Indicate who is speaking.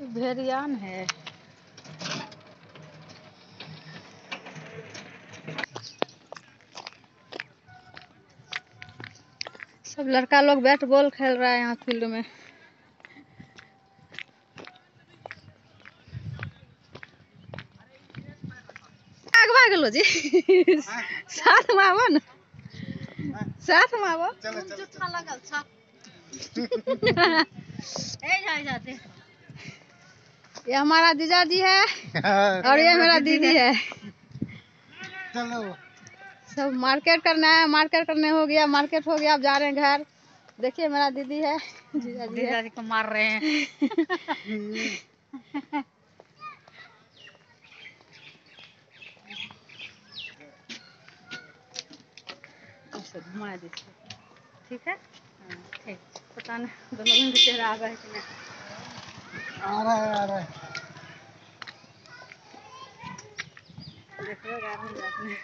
Speaker 1: भेरियान है। सब लड़का लोग बैट बॉल खेल रहा है यहाँ फ़ील्ड में। गेलो जी। साथ में आबो न साथ में आबो
Speaker 2: चलो चलो।
Speaker 1: जूठा लगल छ। ए जाए जाते ये हमारा जीजा जी है और ये मेरा दीदी है।
Speaker 2: चलो।
Speaker 1: सब मार्केट करना है मार्केट करने हो गया मार्केट हो गया अब जा रहे हैं घर। देखिए मेरा दीदी है जीजा जी है
Speaker 3: को मार रहे हैं।
Speaker 1: घुमा दीजिए ठीक है? हाँ, ठीक। पता नहीं दोनों चेहरा आ रहा है कि नहीं।
Speaker 2: आ रहा है आ रहा है।
Speaker 1: देखो यार हम जाते हैं।